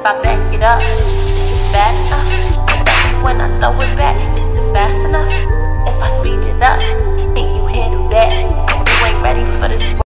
If I back it up, it's better. When I throw it back,